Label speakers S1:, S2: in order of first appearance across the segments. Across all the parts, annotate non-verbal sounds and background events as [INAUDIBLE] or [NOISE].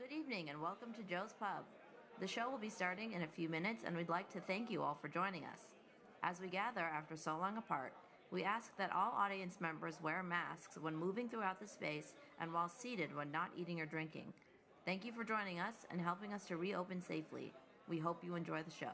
S1: Good evening and welcome to Joe's Pub. The show will be starting in a few minutes, and we'd like to thank you all for joining us. As we gather after so long apart, we ask that all audience members wear masks when moving throughout the space and while seated when not eating or drinking. Thank you for joining us and helping us to reopen safely. We hope you enjoy the show.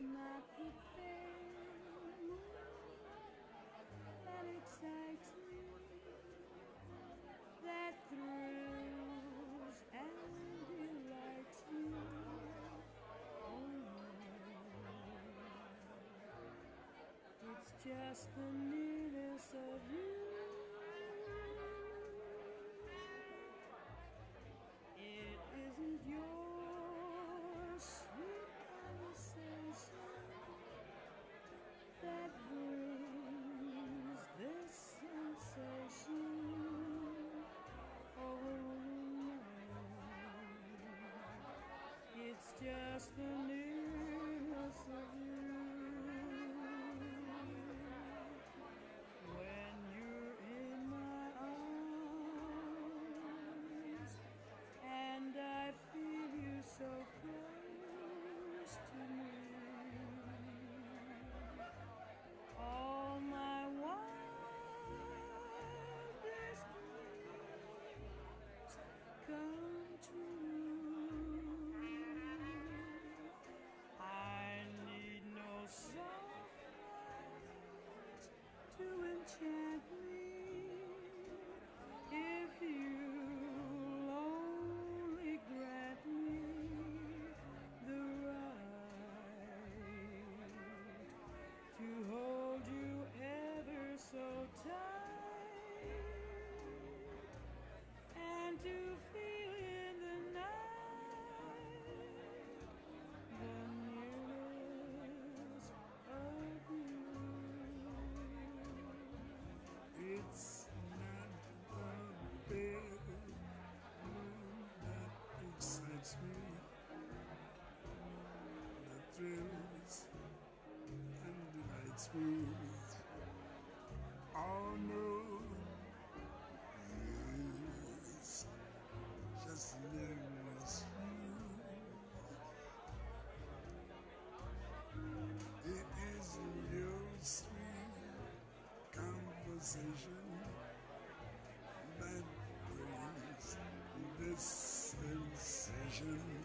S2: was not prepared. That excites me. That thrills and delights me. Oh, It's just the nearness of you space. All
S3: new is just nameless you. It is your sweet conversation that brings this sensation.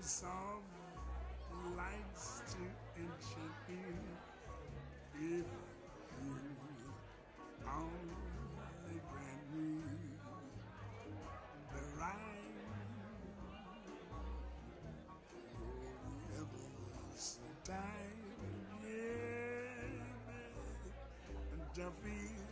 S3: Joseph lights to intervene if you only grant me the right. Oh, never's the time, yeah, Duffy.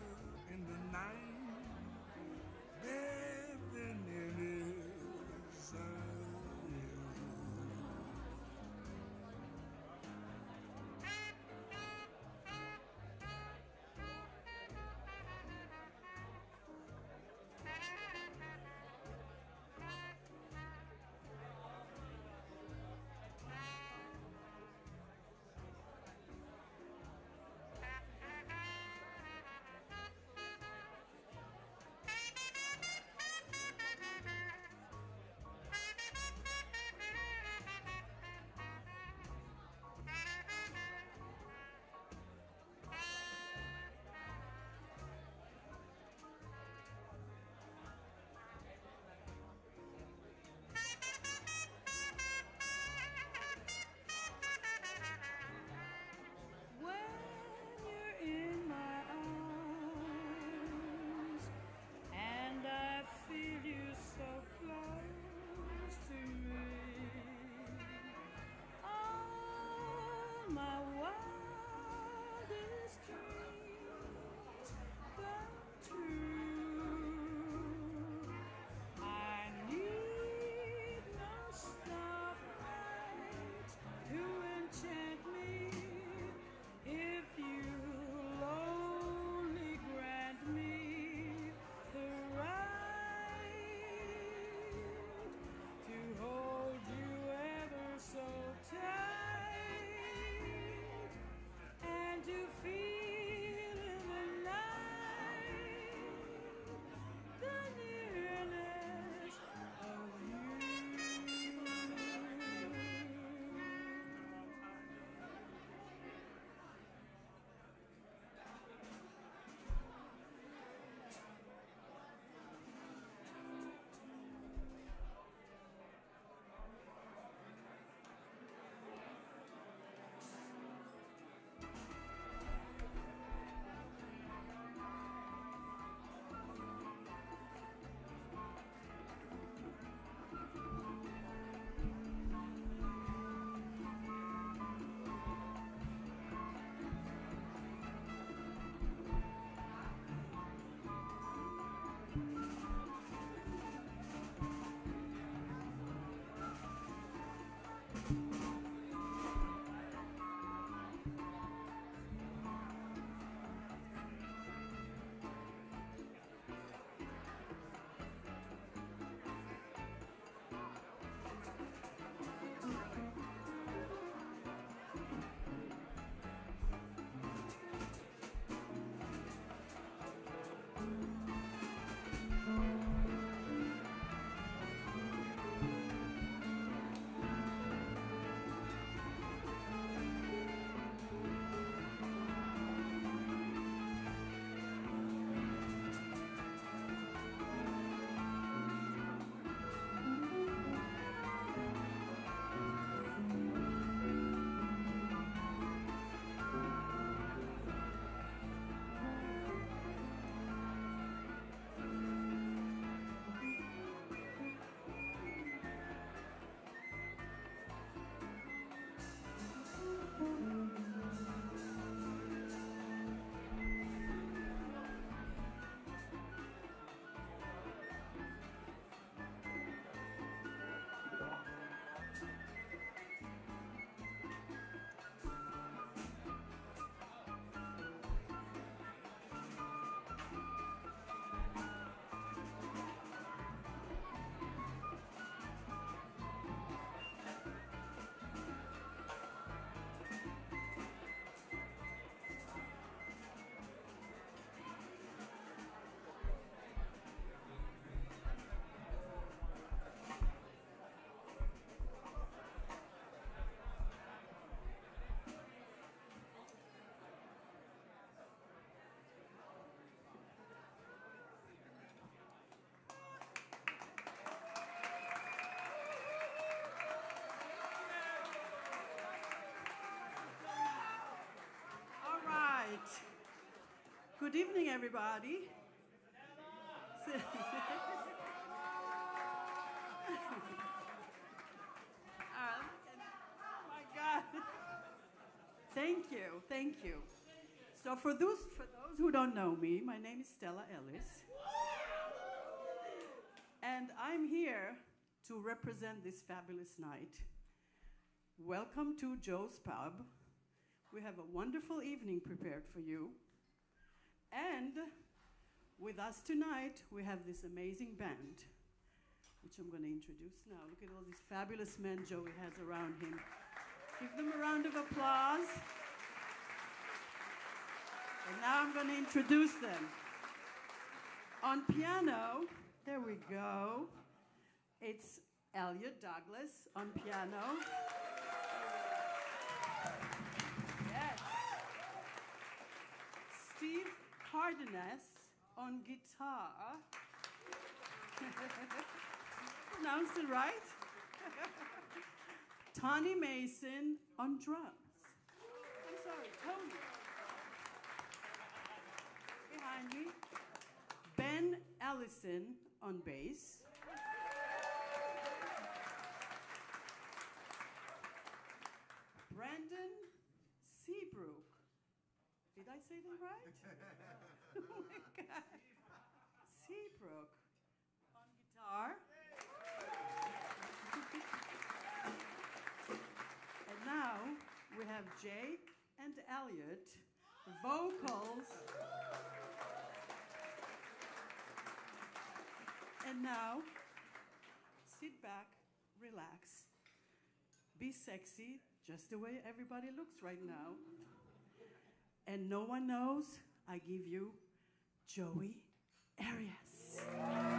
S4: Good evening, everybody. Uh, [LAUGHS] oh my God. Thank you, thank you. So for those for those who don't know me, my name is Stella Ellis. And I'm here to represent this fabulous night. Welcome to Joe's Pub. We have a wonderful evening prepared for you. And with us tonight, we have this amazing band, which I'm going to introduce now. Look at all these fabulous men Joey has around him. Give them a round of applause. And now I'm going to introduce them. On piano, there we go. It's Elliot Douglas on piano. Yes. Steve Cardenas on guitar. [LAUGHS] Pronounced it right? [LAUGHS] Tony Mason on drums. I'm sorry, Tony. Behind me, Ben Allison on bass. Brandon. Did I say that right? [LAUGHS] oh my God. Seabrook on guitar. [LAUGHS] and now we have Jake and Elliot, vocals. And now, sit back, relax, be sexy, just the way everybody looks right now. And no one knows, I give you Joey Arias.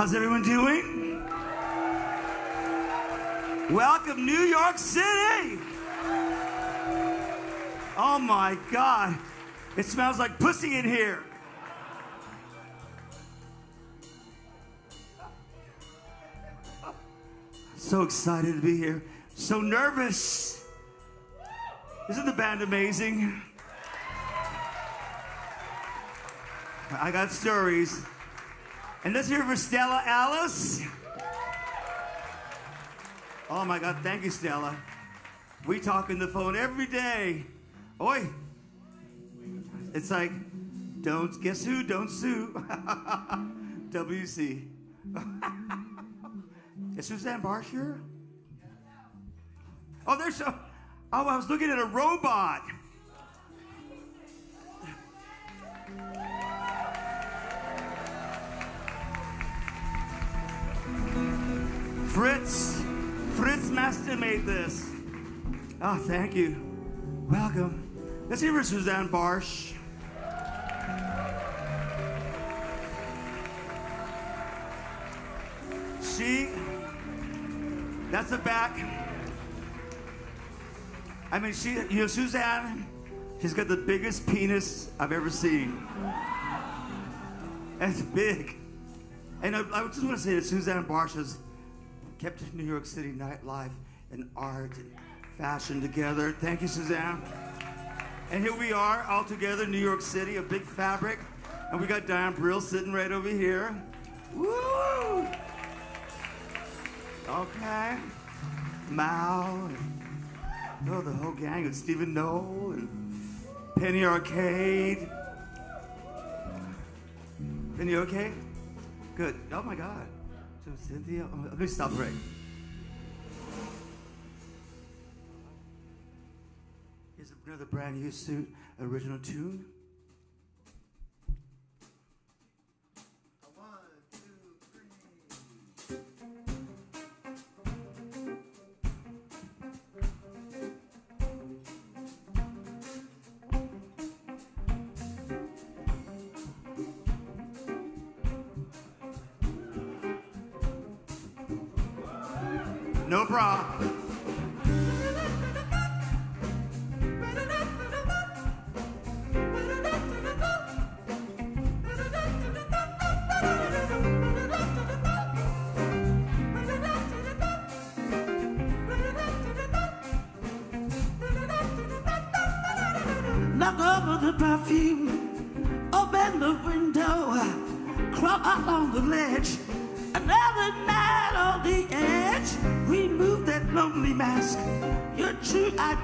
S5: How's everyone doing? Welcome, New York City! Oh my God, it smells like pussy in here. So excited to be here. So nervous. Isn't the band amazing? I got stories. And let's hear for Stella Alice. Oh my God, thank you, Stella. We talk on the phone every day. Oi. It's like, don't guess who, don't sue. [LAUGHS] WC. [LAUGHS] Is Suzanne Barsh here? Oh, there's a. Oh, I was looking at a robot. Fritz, Fritz Master made this. Oh, thank you. Welcome. Let's hear for Suzanne Barsh. She, that's the back. I mean, she, you know, Suzanne, she's got the biggest penis I've ever seen. It's big. And I, I just want to say that Suzanne Barsh has kept New York City nightlife and art and fashion together. Thank you, Suzanne. And here we are, all together, New York City, a big fabric. And we got Diane Brill sitting right over here. Woo! Okay. Mao, and, oh, the whole gang, and Stephen Knoll, and Penny Arcade. Penny okay? Good. Oh my God. So Cynthia, I'm going to stop right. Here's another brand new suit, original tune.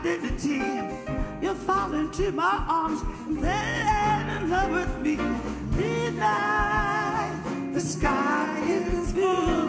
S6: Identity. You fall into my arms, and then in love with me. Midnight, the sky is full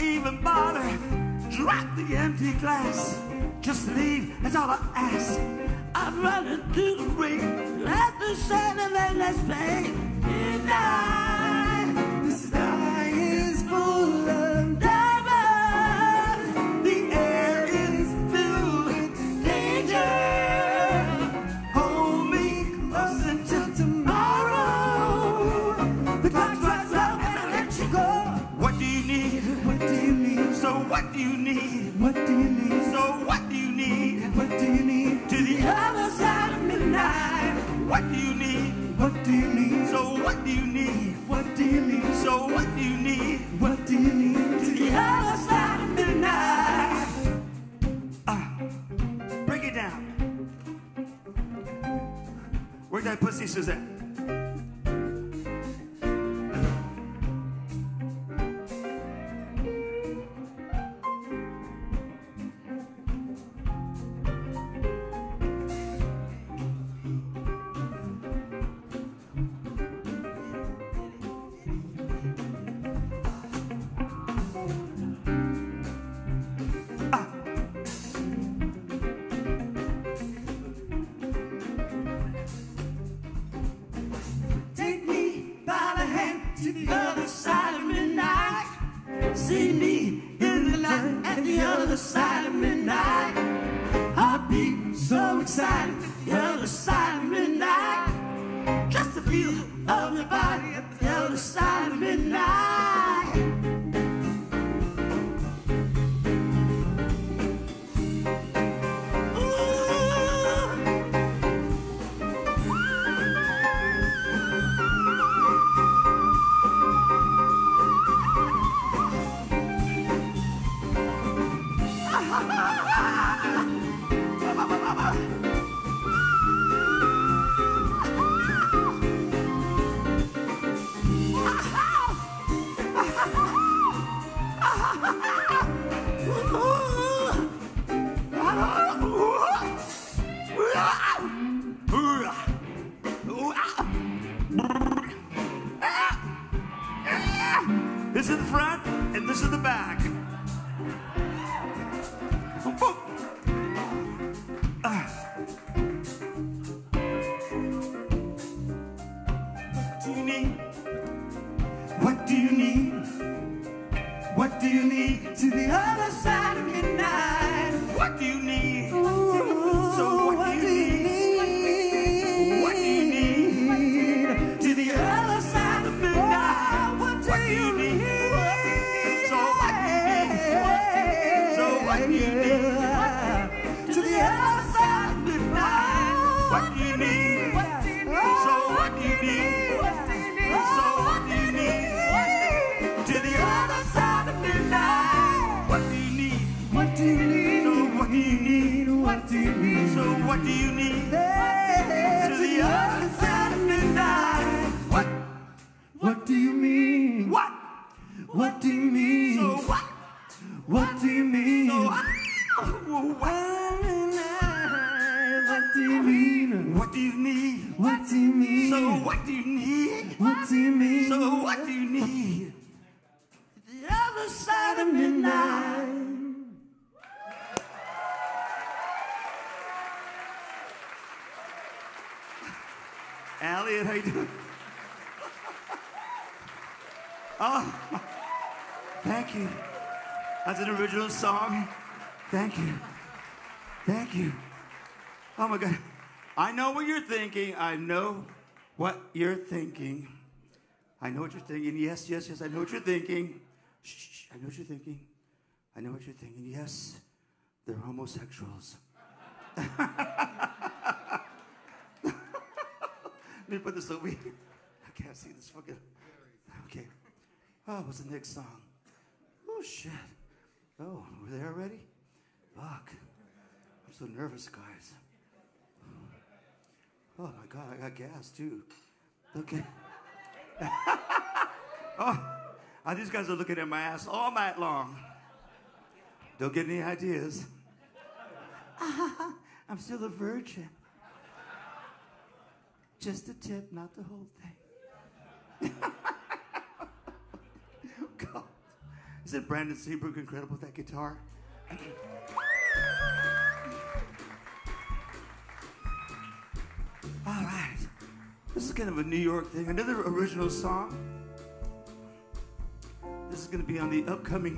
S5: Even bother? Drop the empty glass. Just leave, that's all I ask.
S6: I'm running through the rain. Let the sun and then let's play.
S5: What do you need?
S6: What do you need?
S5: So what do you need?
S6: What do you need?
S5: To the
S6: other side of midnight.
S5: Ah, break it down. Where'd that pussy Suzanne?
S6: So
S5: what do you need?
S6: the other side of midnight.
S5: Elliot, how you doing? [LAUGHS] Oh, thank you. That's an original song. Thank you. Thank you. Oh my God. I know what you're thinking. I know what you're thinking. I know what you're thinking. Yes, yes, yes. I know what you're thinking. Shh, shh. I know what you're thinking. I know what you're thinking. Yes, they're homosexuals. [LAUGHS] Let me put this here. I can't see this fucking. Okay. Oh, what's the next song? Oh, shit. Oh, we're there already? Fuck. I'm so nervous, guys. Oh, my God, I got gas, too. Okay. [LAUGHS] oh, these guys are looking at my ass all night long. Don't get any ideas. [LAUGHS] I'm still a virgin. Just a tip, not the whole thing. [LAUGHS] God. Isn't Brandon Seabrook incredible with that guitar? [CLEARS THROAT] This is kind of a New York thing. Another original song. This is going to be on the upcoming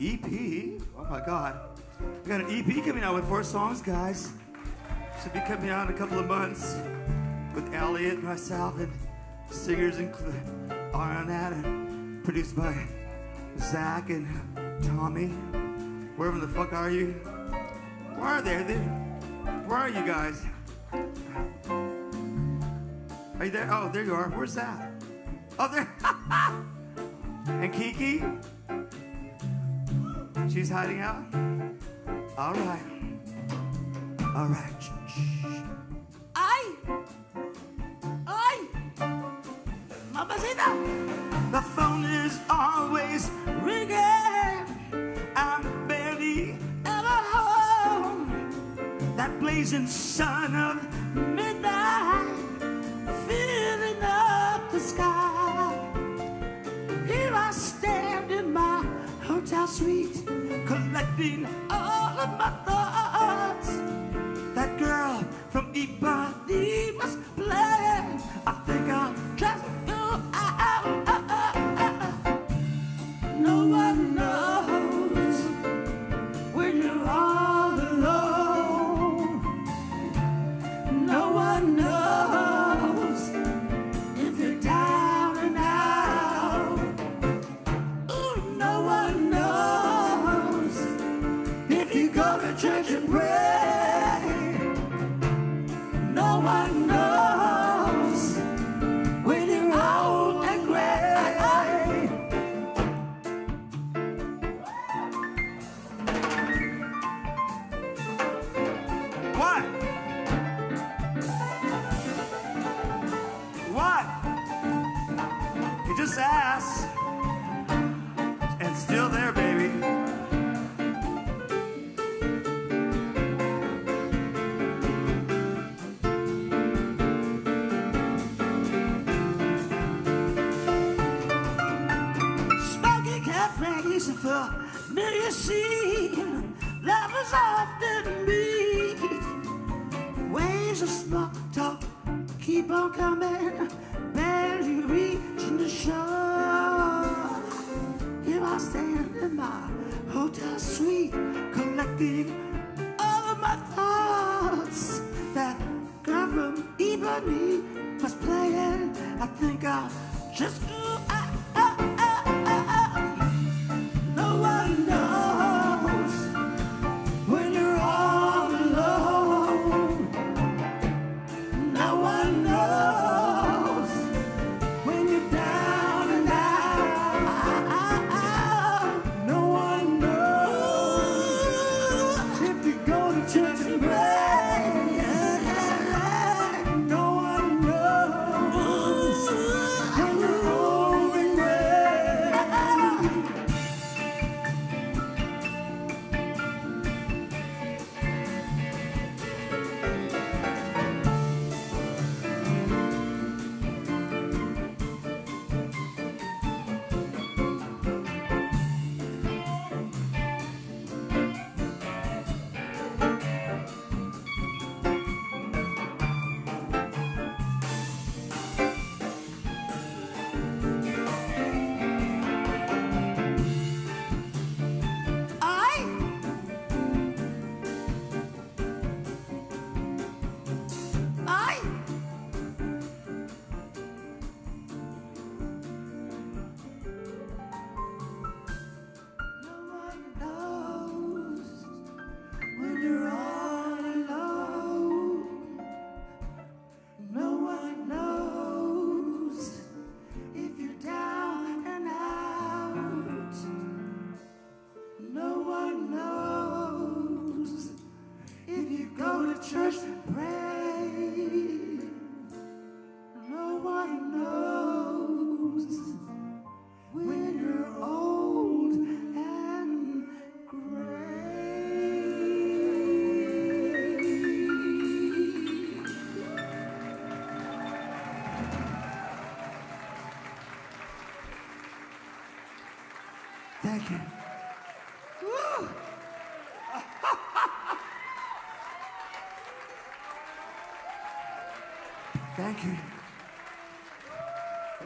S5: EP. Oh my God. We got an EP coming out with four songs, guys. Should be coming out in a couple of months with Elliot and myself and singers and are on that and produced by Zach and Tommy. Wherever the fuck are you? Where? Are they? Where are you guys? Are you there? Oh, there you are. Where's that? Oh, there. [LAUGHS] and Kiki? She's hiding out? All right. All right.
S6: Ay! Ay! Mamacita!
S5: The phone is always
S6: Ringing!
S5: I'm barely
S6: Ever home!
S5: that blazing sun of
S6: suite,
S5: collecting
S6: all of my thoughts.
S5: that girl from Ipanema.
S6: He must play.
S5: I think
S6: church and pray.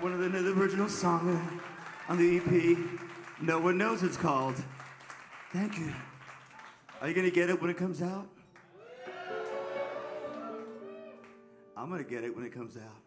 S6: One of the, the original song uh, on the EP. No one knows it's called. Thank you. Are you gonna get it when it comes out? I'm gonna get it when it comes out.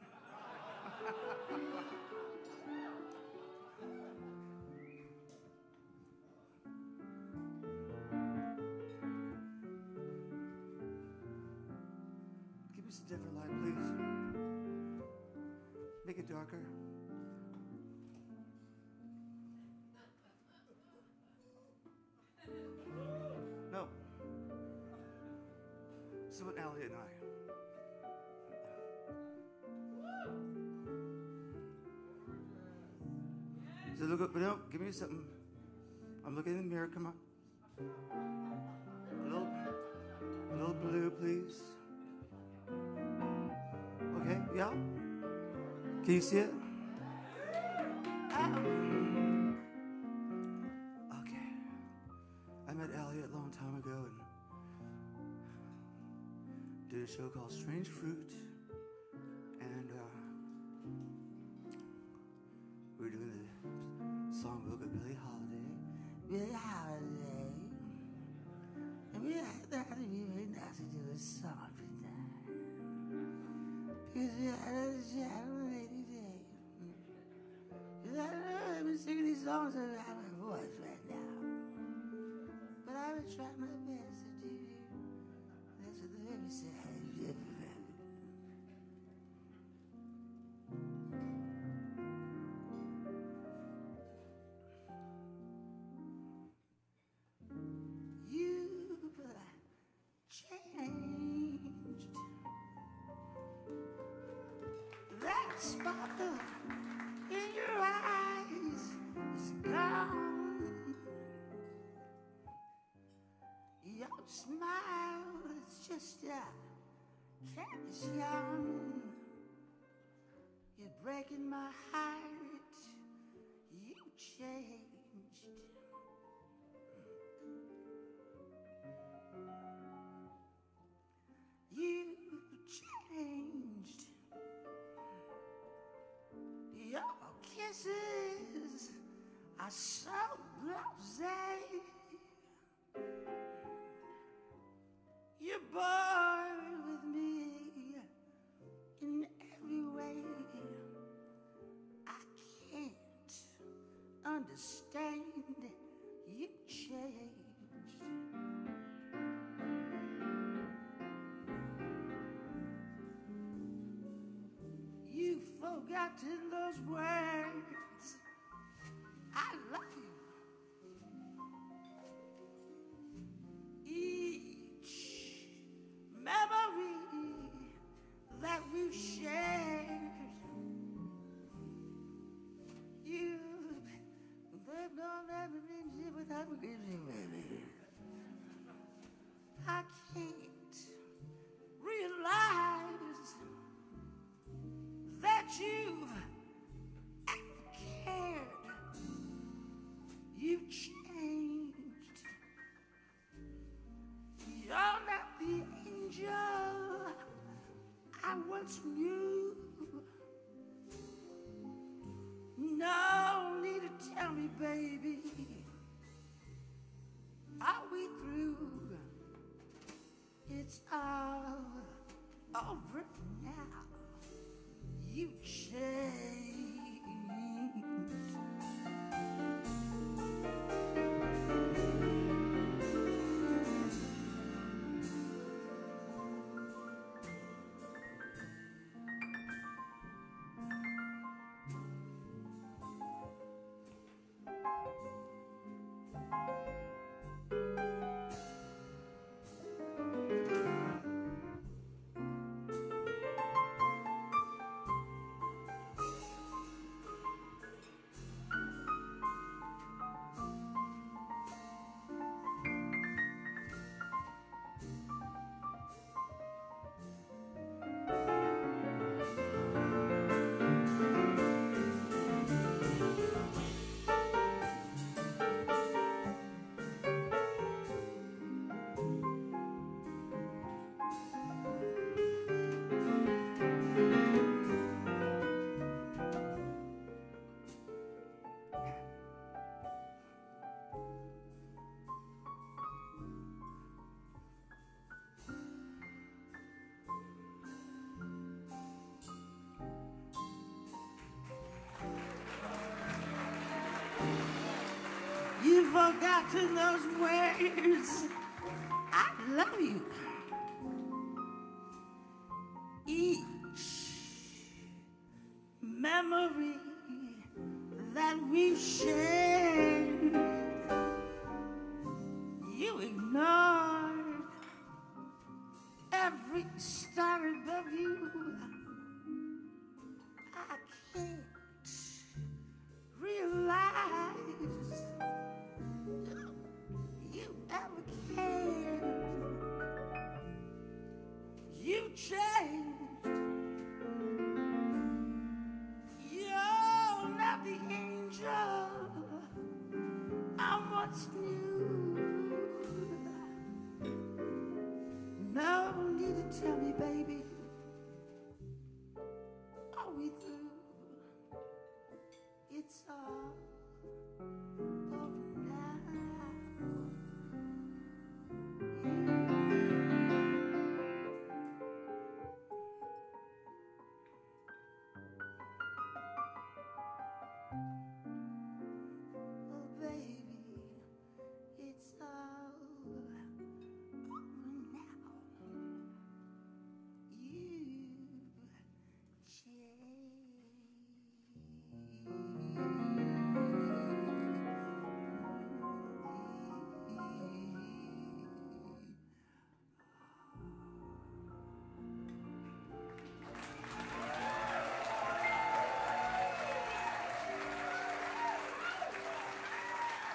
S6: Called Strange Fruit. In your eyes is gone. Your smile is just a careless young. You're breaking my heart. Are so blasé. You're bored with me in every way. I can't understand. You changed. You've forgotten those words. Without forgetting, baby. I can't realize that you've ever cared. You've changed. You're not the angel I once knew. No need to tell me, baby. All over forgotten those words. I love you. Each memory that we've shared,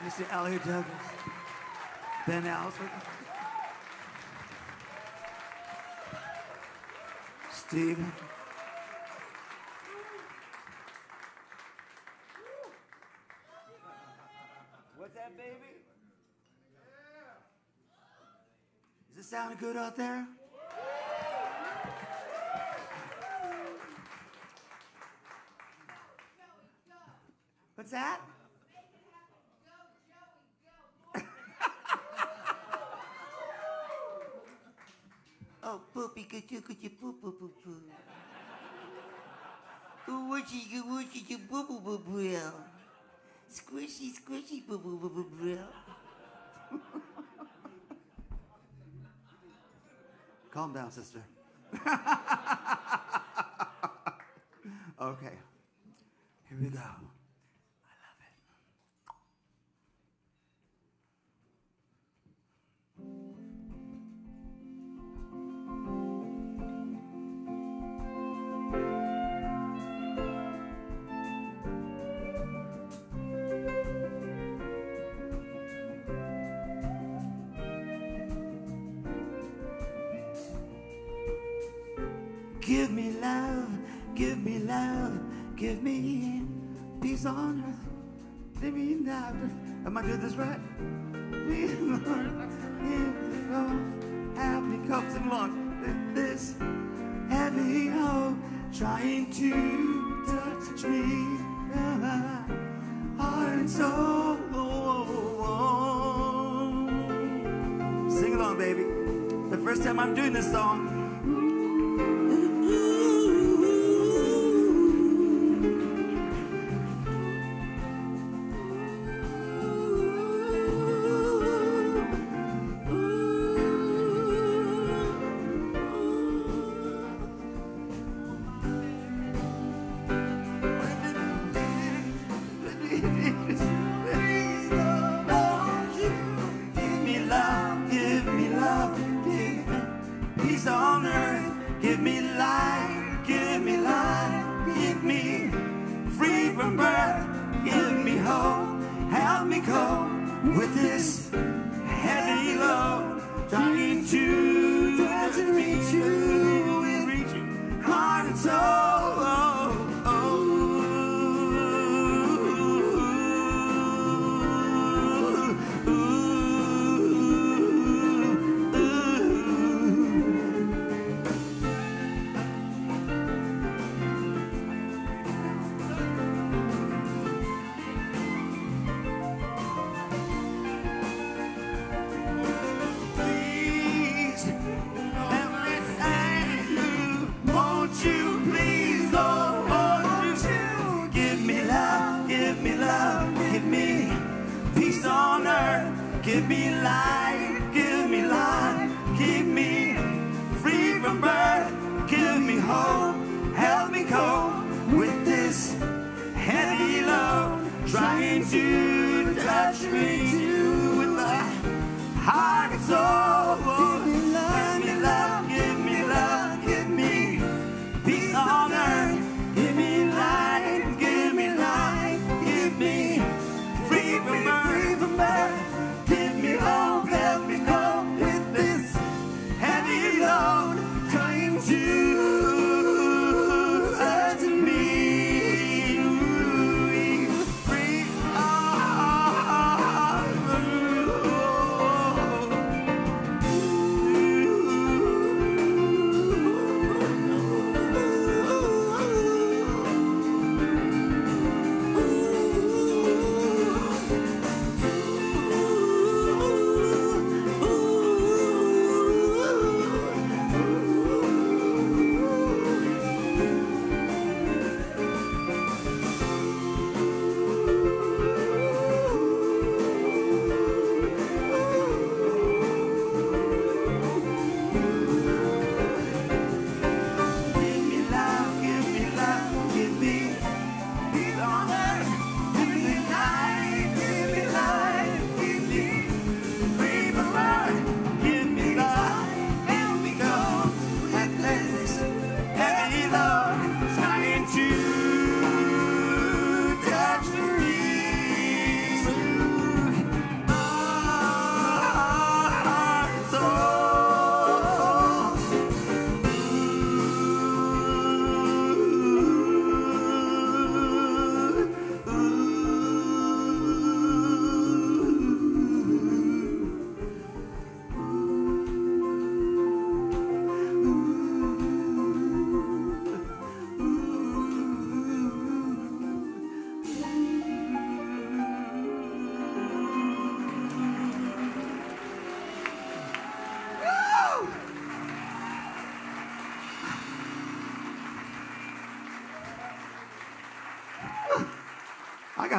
S5: Mr. Elliot Douglas, Ben Alford, Steve. What's that, baby? Is it sounding good out there? What's that? Oh, poo, poo, poo, poo. You, whooshy, you, boo, boo, boo, boo. Squishy, squishy, boo, boo, boo, boo, boo. Calm down, sister. [LAUGHS] Give me love. Am I doing this right? On earth. Give love, happy comes along this heavy hope trying to touch me. Uh, heart and soul. Sing along, baby. The first time I'm doing this song.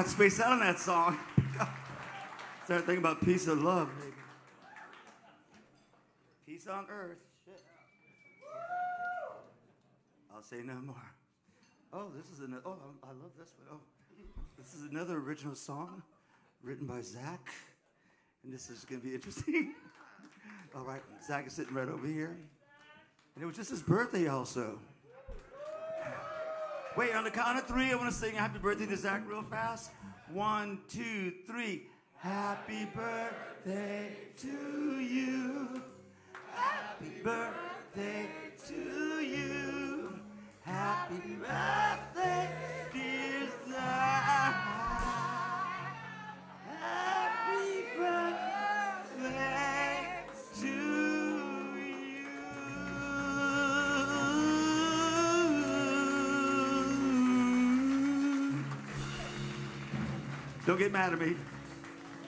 S5: Got spaced out on that song. [LAUGHS] Start thinking about peace and love. baby. Peace on earth. Shit. I'll say no more. Oh, this is another. Oh, I love this one. Oh, this is another original song written by Zach, and this is going to be interesting. [LAUGHS] All right, Zach is sitting right over here, and it was just his birthday also. Wait, on the count of three, I want to sing happy birthday to Zach real fast. One, two, three. Happy birthday to you. Happy birthday to you. Happy birthday, dear Zach. Don't get mad at me.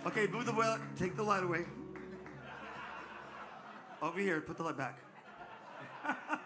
S5: Okay, move the well. Take the light away. Over here, put the light back. [LAUGHS]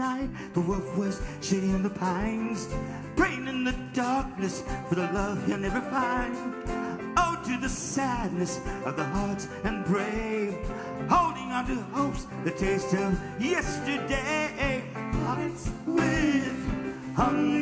S5: night, the wolf was shitting in the pines, praying in the darkness for the love he'll never find. Oh, to the sadness of the hearts and brave, holding on to hopes, the taste of yesterday. Hearts with hungry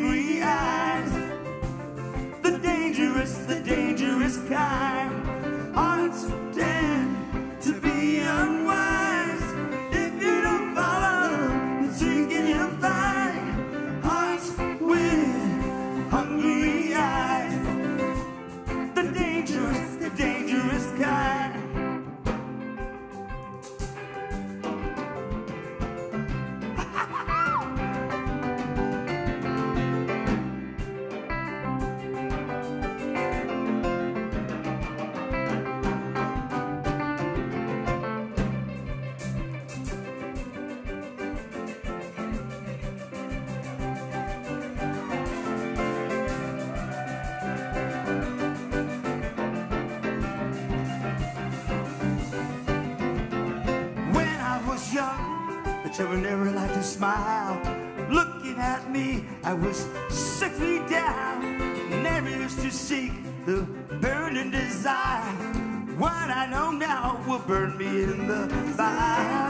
S5: burn me in the fire.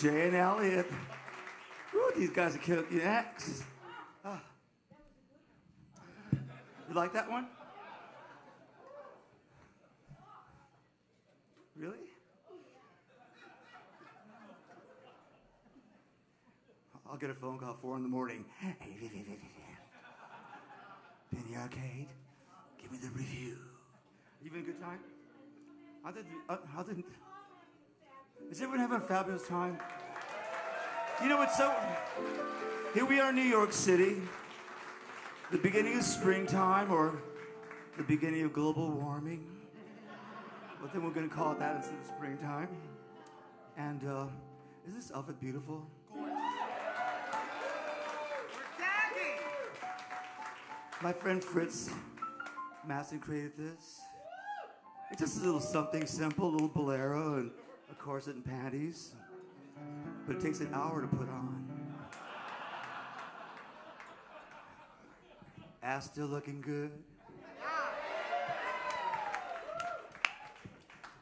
S5: Jay and Elliot. Woo, these guys are kicking axe. Ah. You like that one? Really? I'll get a phone call four in the morning. Penny Arcade, give me the review. You having a good time? How did, uh, how did, is everyone having a fabulous time? You know what's so, here we are in New York City, the beginning of springtime or the beginning of global warming. But then we're going to call it that instead of springtime. And uh, isn't this outfit beautiful? Gorgeous! My friend Fritz Masson created this. It's just a little something simple, a little bolero and a corset and panties. But it takes an hour to put on. Ass still looking good.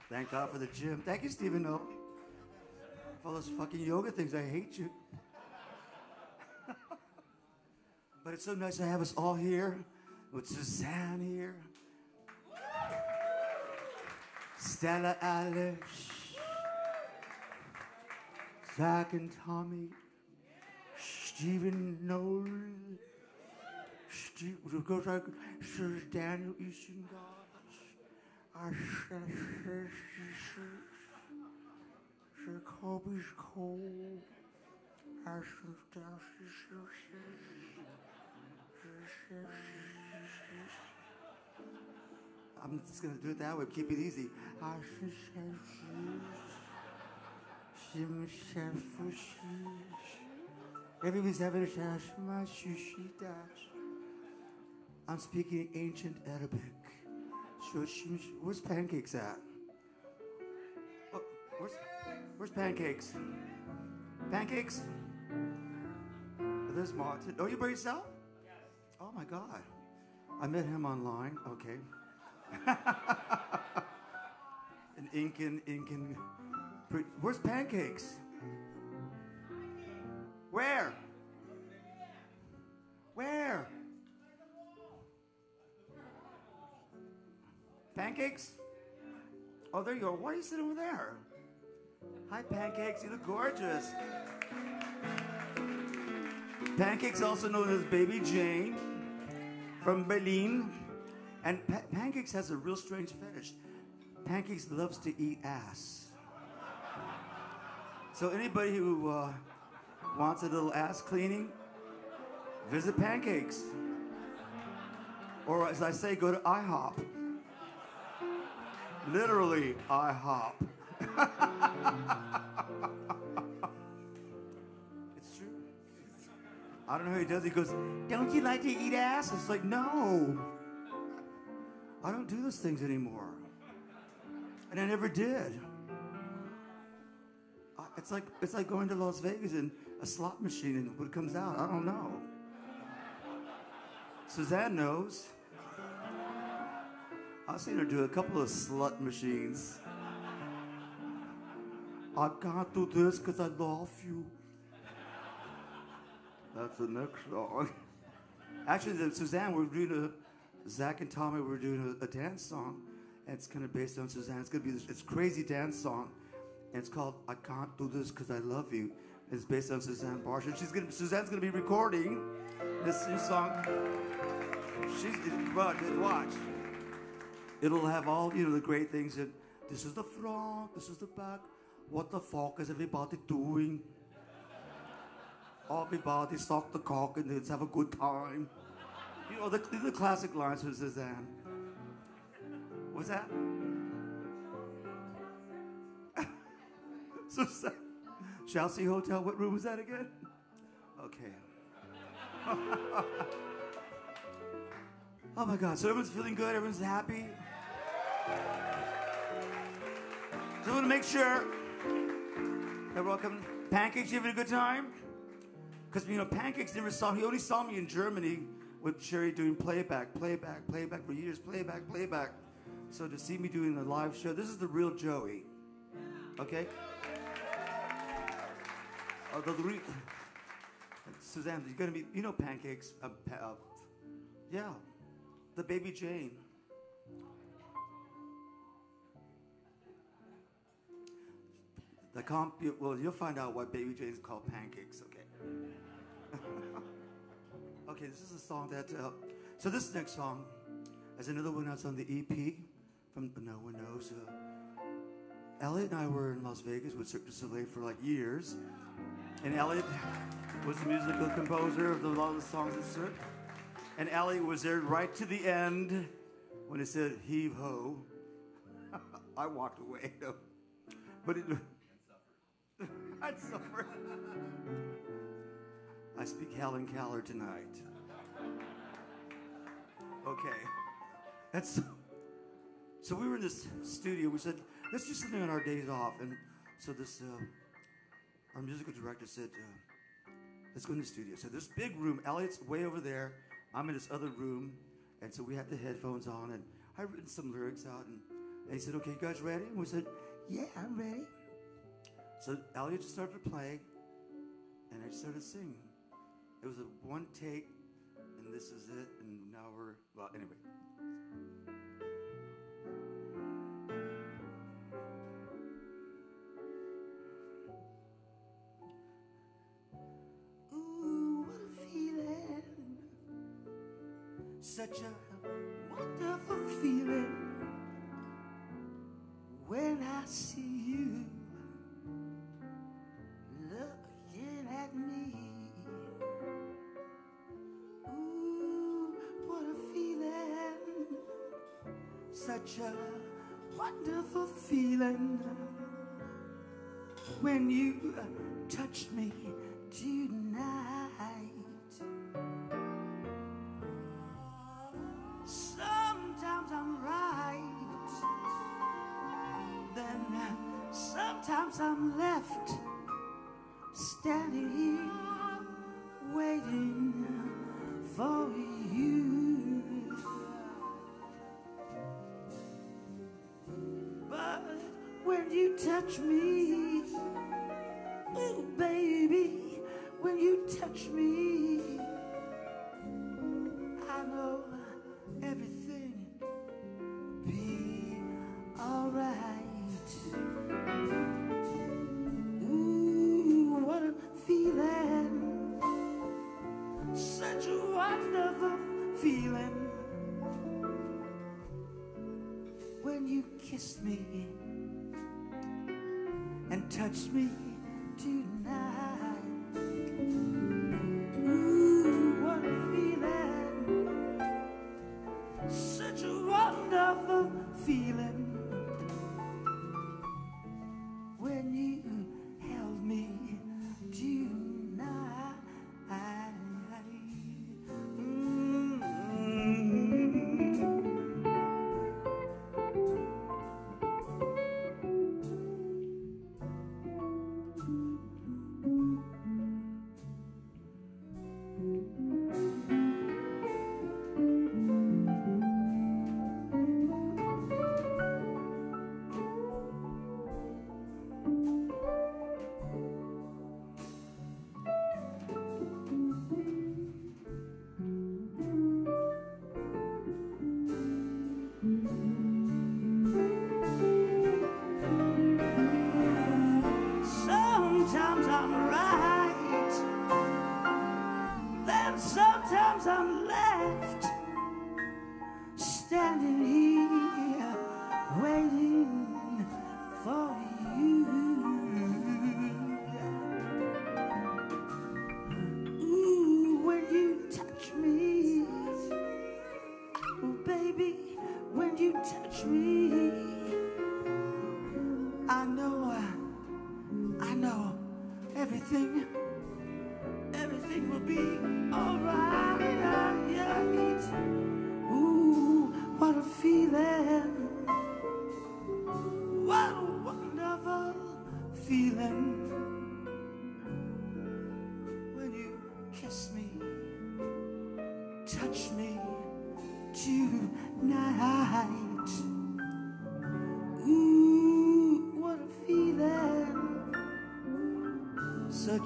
S5: Thank God for the gym. Thank you, Stephen O. For all those fucking yoga things. I hate you. [LAUGHS] but it's so nice to have us all here with Suzanne here. Stella Alice. Zach and Tommy. Stephen Noel. Steve, Sir Daniel Easton I called me cold. I said, down, she said, she said, I'm just gonna do it that way, keep it easy. Said, she said, Everybody's having a chance. My sushi dash. I'm speaking ancient Arabic. Shushim- Where's pancakes at? Oh, where's, where's pancakes? Pancakes? There's Martin. Oh, you by yourself? Yes. Oh my God. I met him online. Okay. [LAUGHS] An Incan, Incan. Where's pancakes? Where? Where? Pancakes? Oh, there you go. Why are you sitting over there? Hi, Pancakes. You look gorgeous. Pancakes, also known as Baby Jane from Berlin. And pa- Pancakes has a real strange fetish. Pancakes loves to eat ass. So anybody who uh, wants a little ass cleaning, visit Pancakes. Or as I say, go to IHOP. Literally, IHOP. [LAUGHS] it's true. I don't know how he does. it. He goes, "Don't you like to eat ass?" It's like, no, I don't do those things anymore, and I never did. It's like it's like going to Las Vegas and a slot machine and what comes out, I don't know. Suzanne knows. I've seen her do a couple of slut machines. I can't do this because I love you. That's the next song. Actually, the, Suzanne, we're doing a, Zach and Tommy, we're doing a, a dance song. And it's kind of based on Suzanne. It's going to be this it's crazy dance song. And it's called I Can't Do This Because I Love You. It's based on Suzanne Bartsch. She's gonna, Suzanne's going to be recording this new song. She's, but watch. It'll have all, you know, the great things. That this is the front, this is the back. What the fuck is everybody doing? Everybody suck the cock and let's have a good time. You know, the, the classic lines from Suzanne. What's that? Suzanne. Chelsea Hotel, what room was that again? Okay. oh my God, so everyone's feeling good, everyone's happy. So I want to make sure that welcome. Pancakes, you having a good time? Because, you know, Pancakes never saw, he only saw me in Germany with Sherry doing playback, playback, playback for years, playback, playback. So to see me doing a live show, this is the real Joey. Okay? Uh, the, re- Suzanne, you're gonna be, you know, pancakes. Uh, pa- uh, yeah, the baby Jane. The comp, you, well, you'll find out what baby Jane's called pancakes. Okay. [LAUGHS] okay, this is a song that. Uh, so this next song is another one that's on the EP from No One Knows. Elliot and I were in Las Vegas with Cirque du Soleil for like years. And Elliot was the musical composer of a lot of the songs in Cirque. And Elliot was there right to the end when it said heave ho. [LAUGHS] I walked away. But it. [LAUGHS] I'd suffer. I speak Helen Keller tonight. Okay. That's so we were in this studio. We said, let's do something on our days off. And so this, uh, our musical director said, uh, let's go in the studio. So this big room, Elliot's way over there. I'm in this other room. And so we had the headphones on and I written some lyrics out. And, and he said, okay, you guys ready? And we said, yeah, I'm ready. So Elliot just started to play and I started singing. It was a one take and this is it. And now we're, well, anyway. Such a wonderful feeling. when I see you looking at me. Ooh, what a feeling! Such a wonderful feeling when you touch me tonight. Sometimes I'm left standing here waiting for you. But when you touch me,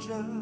S5: such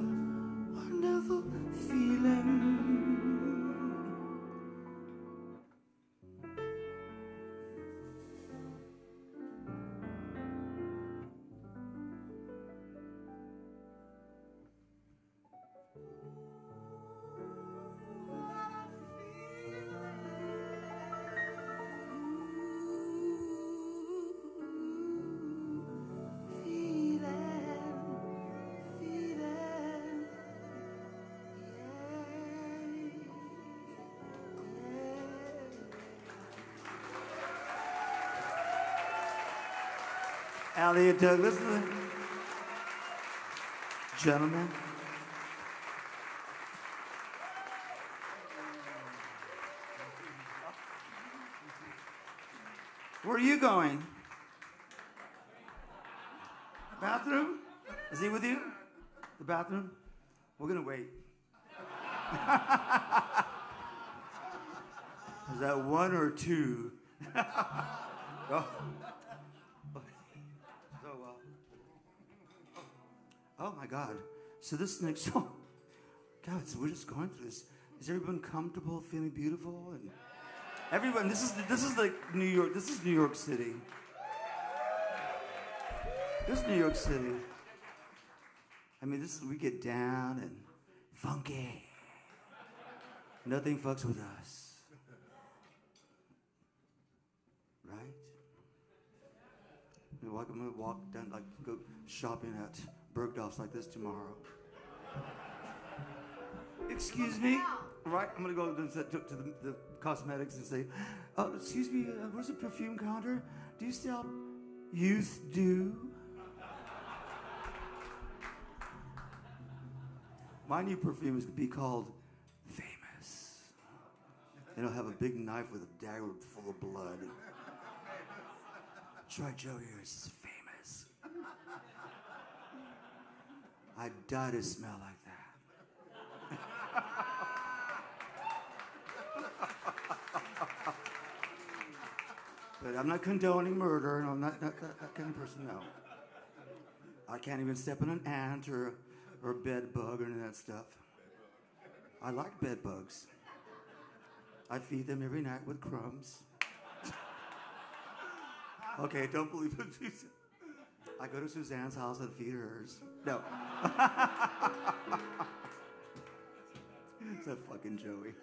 S5: Elliot Douglas, gentlemen. Where are you going? Bathroom? Is he with you? The bathroom? We're gonna wait. [LAUGHS] Is that one or two? [LAUGHS] oh. God. So this next song, [LAUGHS] God, so we're just going through this. Is everyone comfortable, feeling beautiful? And everyone, this is this is like New York. This is New York City. This is New York City. I mean, this is we get down and funky. Nothing fucks with us. Right? I'm gonna walk down, like, go shopping at Bergdorf's like this tomorrow. Excuse me. Right, I'm gonna go to, the- to the, the cosmetics and say, uh, "Excuse me, uh, where's the perfume counter? Do you sell youth dew?" My new perfume is gonna be called Famous. It'll have a big knife with a dagger full of blood. Try Joe here. This is famous. I die to smell like that. but I'm not condoning murder, and I'm not, not that, kind of person, no. I can't even step on an ant or, or a bed bug or any of that stuff. I like bed bugs. I feed them every night with crumbs. [LAUGHS] okay, don't believe it. I go to Suzanne's house and feed hers. No. it's a fucking Joey.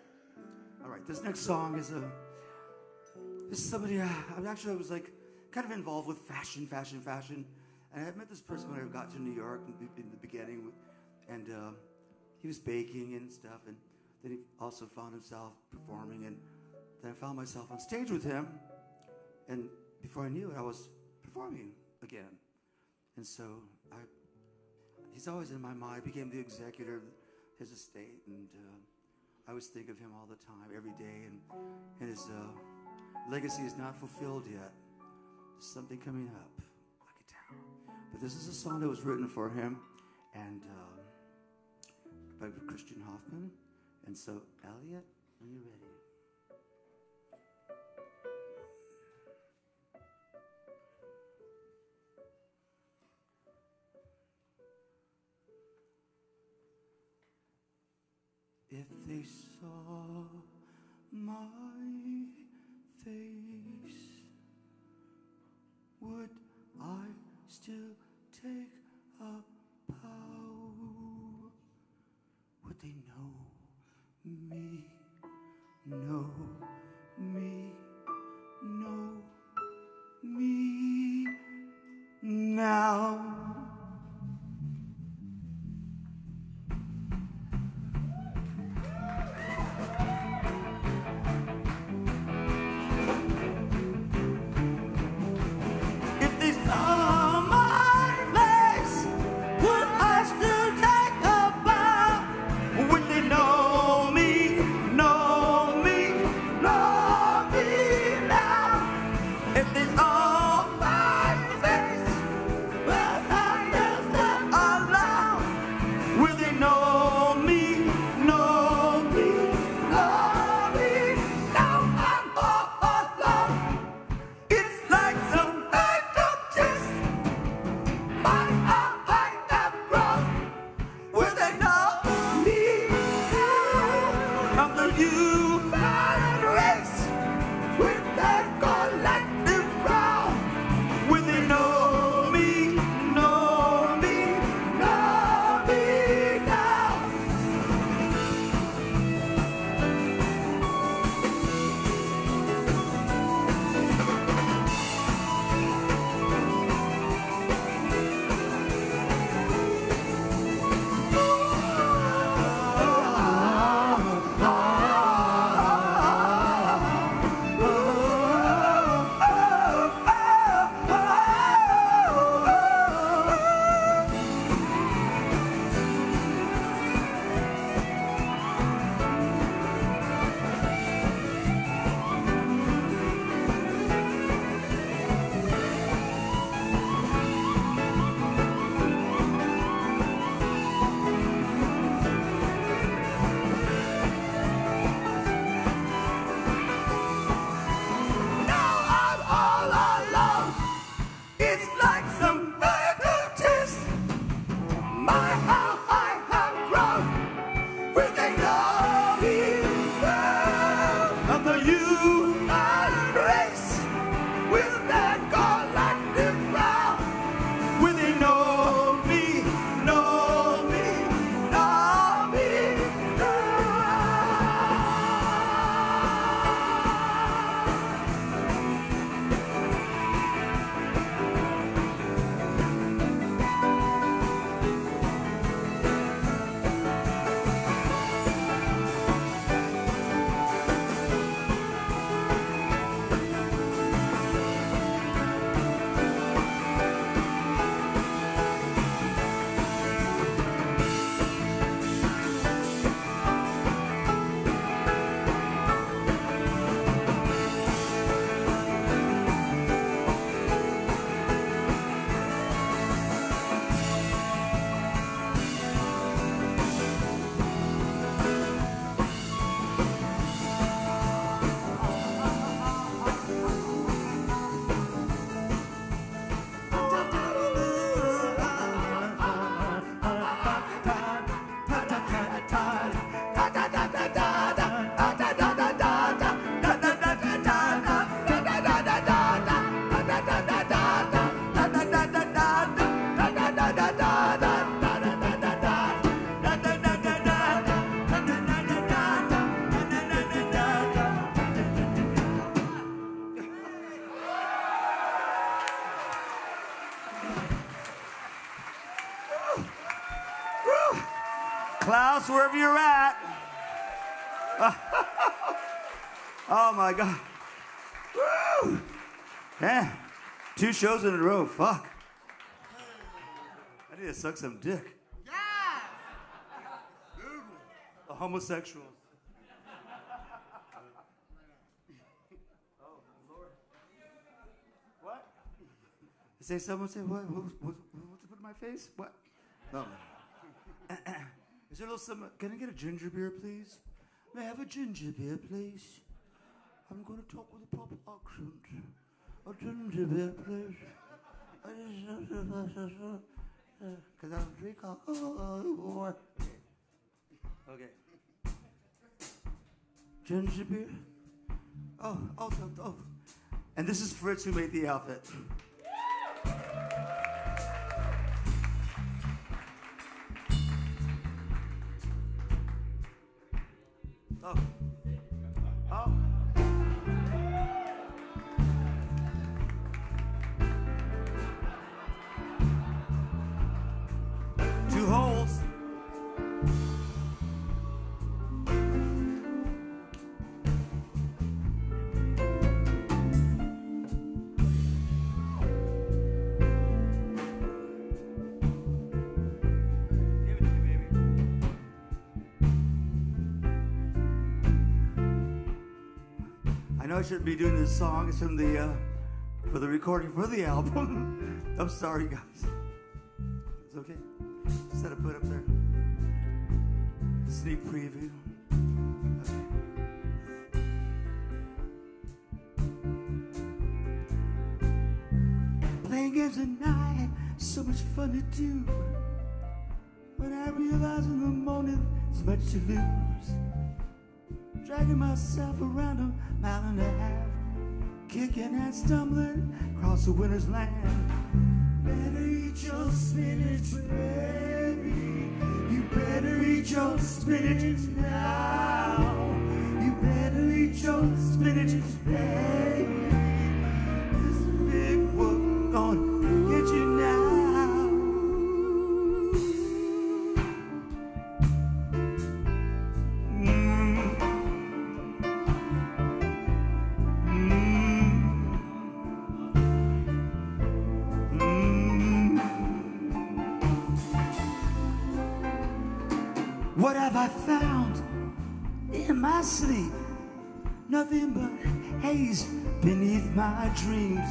S5: All right, this next song is a. This is somebody uh, I actually I was like kind of involved with fashion, fashion, fashion, and I met this person when I got to New York in the, in the beginning, and uh, he was baking and stuff, and then he also found himself performing, and then I found myself on stage with him, and before I knew it, I was performing again, and so I, he's always in my mind. I became the executor of his estate, and uh, I always think of him all the time, every day, and, and his uh, legacy is not fulfilled yet. There's something coming up. I tell. But this is a song that was written for him, and uh, by Kristian Hoffman. And so, Elliot, when you're ready. If they saw my face, would I still take a bow? Would they know me? Know me? Know me now? Klaus, wherever you're at. [LAUGHS] oh my God. Woo! Yeah. Two shows in a row. Fuck. I need to suck some dick. The homosexuals. oh, Lord. What? Say someone say what? What, what, what's it put in my face? What? No. [LAUGHS] Is there a little? Can I get a ginger beer, please? May I have a ginger beer, please? I'm going to talk with a proper accent. A ginger beer, please. Because I'll drink alcohol. Okay. Ginger beer? Oh, oh, oh, oh. And this is Fritz who made the outfit. Know I shouldn't be doing this song. It's from the uh, for the recording for the [LAUGHS] album. I'm sorry, guys. It's okay. Just had to put up there. Sneak preview. Playing games at night, so much fun to do. When I realize in the morning, it's much to lose dragging myself around a mile and a half, kicking and stumbling across the winter's land. Better eat your spinach, baby. You better eat your spinach now. You better eat your spinach, baby. My dreams.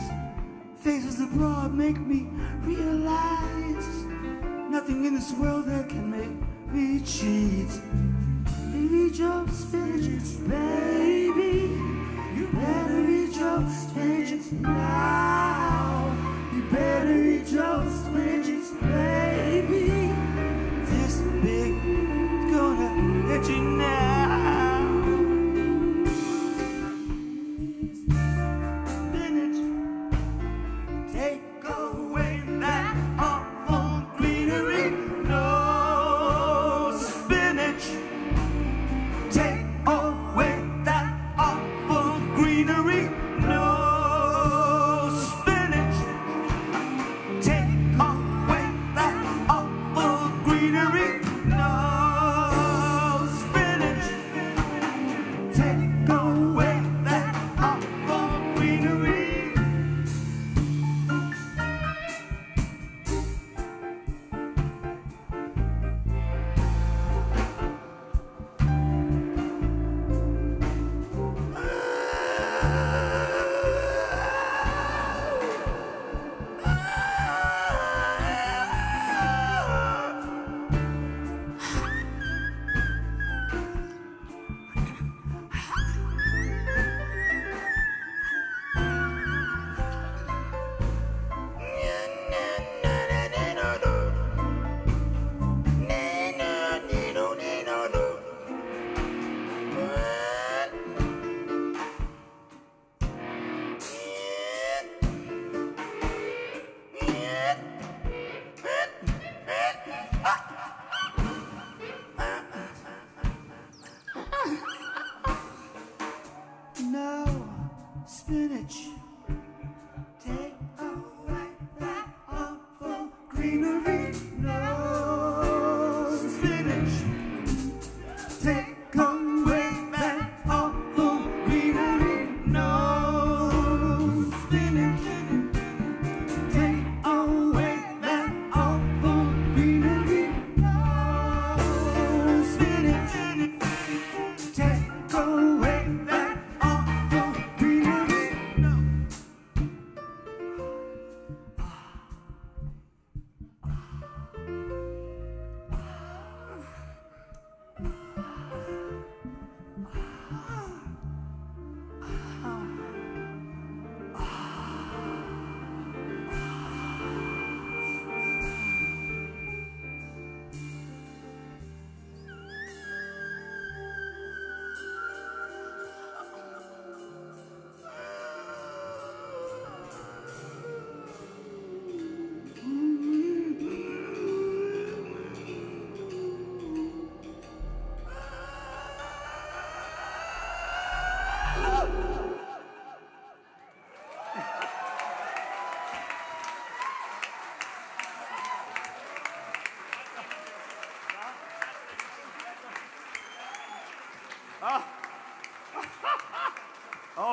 S5: Faces abroad make me realize nothing in this world that can make me cheat. Eat your spinach, baby. You better eat your spinach now. You better eat your spinach, baby. This big gonna get you now.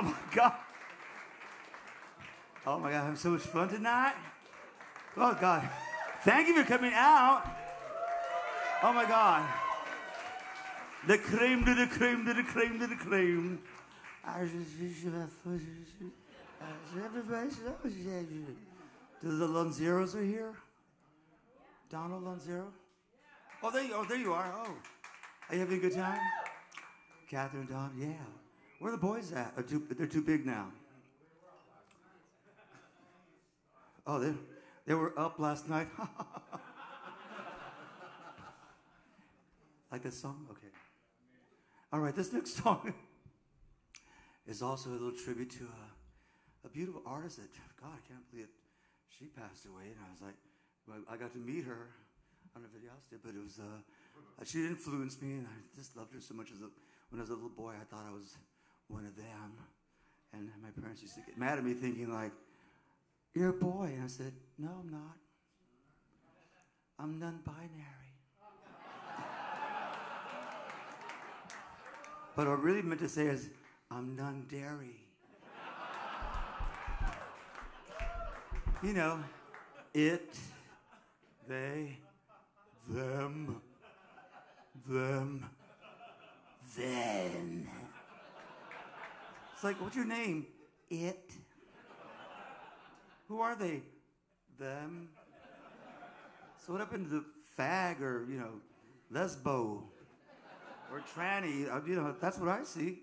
S5: Oh my God. Oh my God, having so much fun tonight. Oh God. Thank you for coming out. Oh my God. The cream to the cream to the cream to the cream. The Lonzeros are here. Donald Lonzero. Oh, there you, oh, there you are. Oh, are you having a good time? Catherine, Don, yeah. Where are the boys at? They're too, they're too big now. Oh, they, they were up last night. [LAUGHS] like this song? Okay. All right, this next [LAUGHS] song is also a little tribute to a, a beautiful artist that, God, I can't believe it. She passed away, and I was like, I got to meet her. I don't know if anybody else did, but it was, uh, she influenced me, and I just loved her so much. As a, when I was a little boy, I thought I was one of them. And my parents used to get mad at me thinking like, you're a boy. And I said, no, I'm not. I'm non-binary. [LAUGHS] but what I really meant to say is, I'm non-dairy. you know, it, they, them, them, them. It's like, what's your name? It. Who are they? Them. So what happened to the fag or, you know, lesbo or tranny? Uh, You know, that's what I see.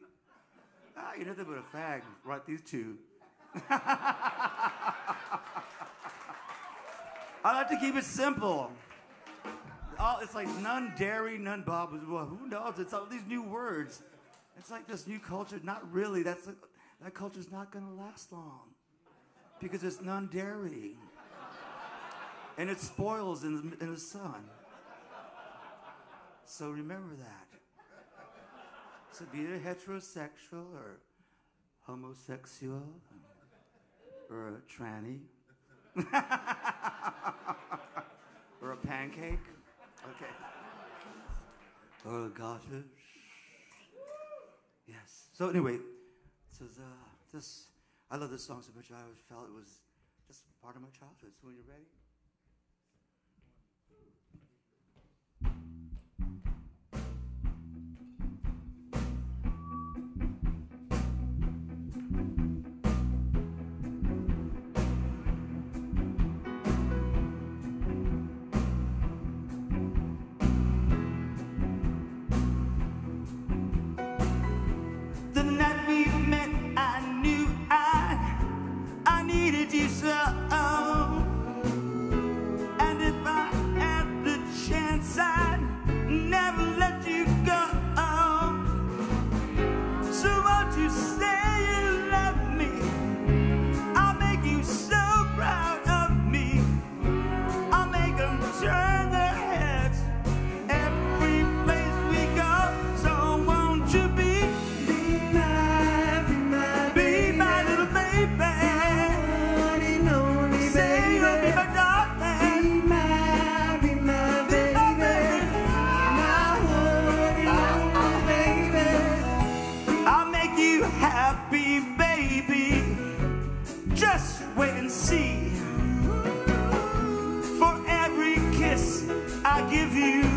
S5: Ah, you're nothing but a fag. Right, these two. [LAUGHS] I like to keep it simple. All, it's like none dairy, none bob. Well, who knows? It's all these new words. It's like this new culture. Not really. That's that culture's not going to last long because it's non-dairy and it spoils in the, in the sun. So remember that. So be it heterosexual or homosexual or a tranny [LAUGHS] or a pancake. Okay. Or a goddess. So anyway, this is uh, this. I love this song so much. I always felt it was just part of my childhood. So when you're ready. Give you,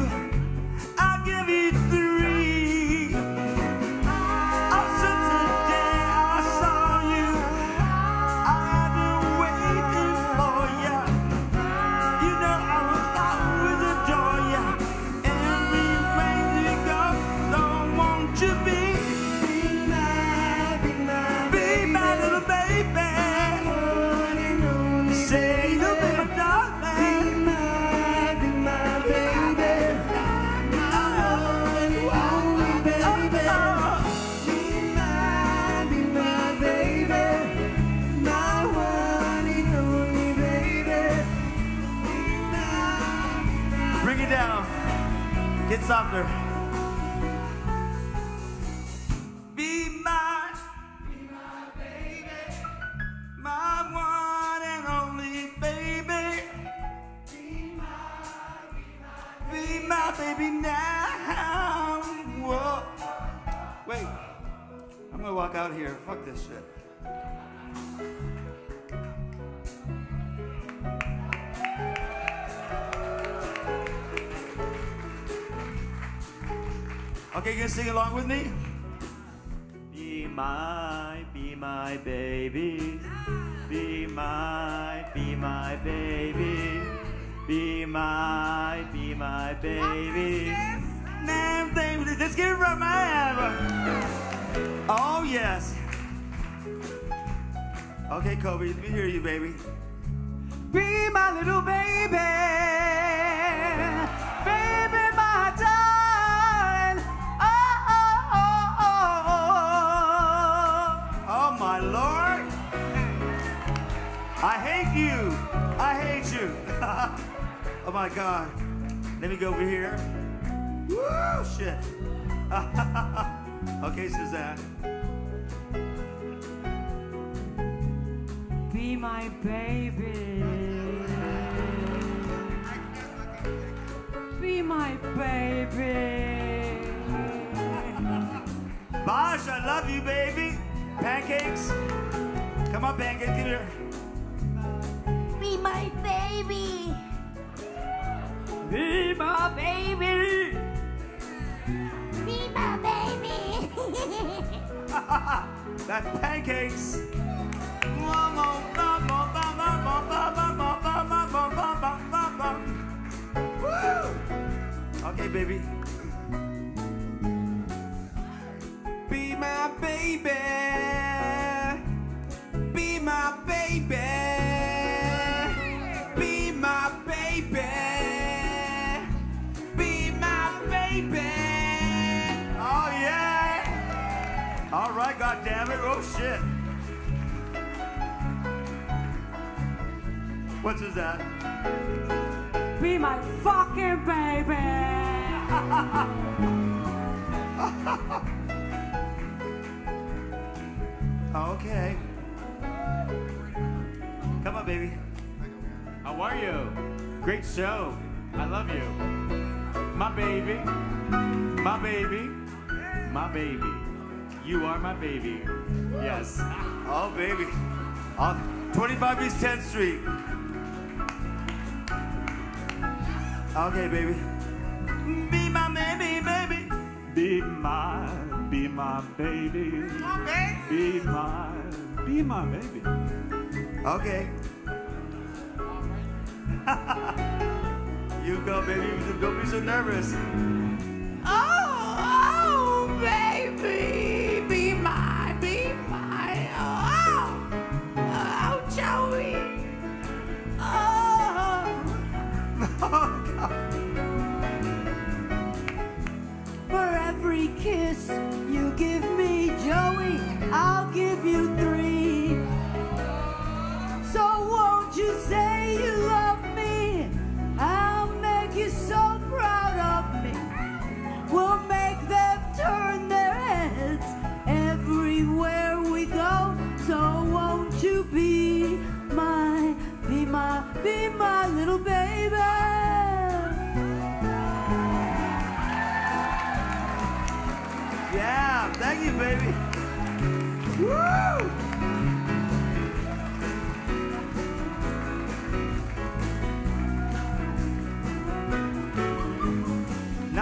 S5: Get Okay, you gonna sing along with me?
S7: Be my, be my baby. Be my, be my baby. Be my, be my baby.
S5: Man, thing, let's get it right, man. Oh, yes. Okay, Kobe, let me hear you, baby.
S6: Be my little baby, oh,
S5: my God. Let me go over here. Woo, shit. [LAUGHS] okay, Suzanne.
S6: Be my baby. Be my baby.
S5: Bosh, I love you, baby. Pancakes. Come on, pancakes, come here.
S8: Be my baby.
S6: Be my baby.
S8: Be my baby. [LAUGHS]
S5: That's pancakes. Okay, baby.
S6: Be my baby. Be my baby. Be my baby.
S5: God damn it! Oh shit! What's is that?
S6: Be my fucking baby. [LAUGHS]
S5: Okay. Come on, baby.
S7: How are you? Great show. I love you. My baby. My baby. My baby. You are my baby. Yes. [LAUGHS]
S5: Oh, baby. On 25 East 10th Street. Okay, baby. Be my baby, baby.
S7: Be my, be my baby. Okay. Be my, be my baby.
S5: Okay. [LAUGHS] you go, baby. Don't be so nervous.
S6: Oh, oh, baby,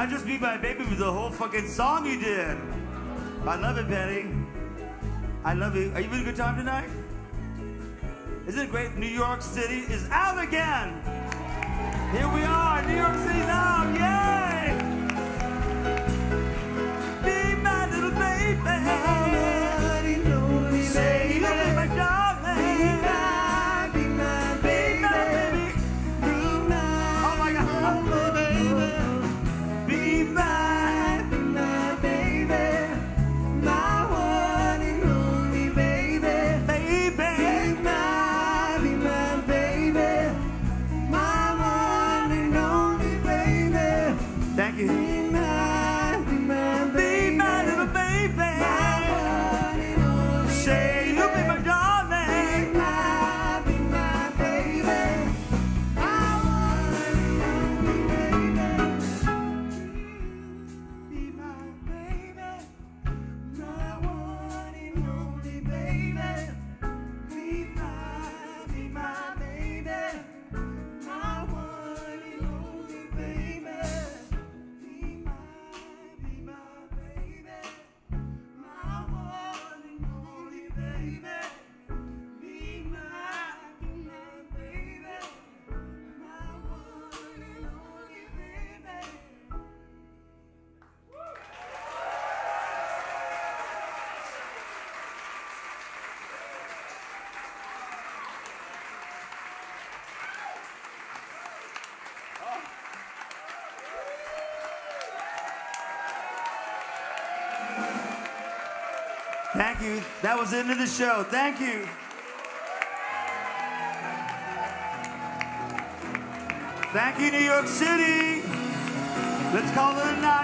S5: Not just be my baby, with the whole fucking song you did. I love it, Penny. I love you. Are you having a good time tonight? Isn't it great? New York City is out again. Here we are. New York City's out. Yay! Thank you. That was the end of the show. Thank you. Thank you, New York City. Let's call it a night.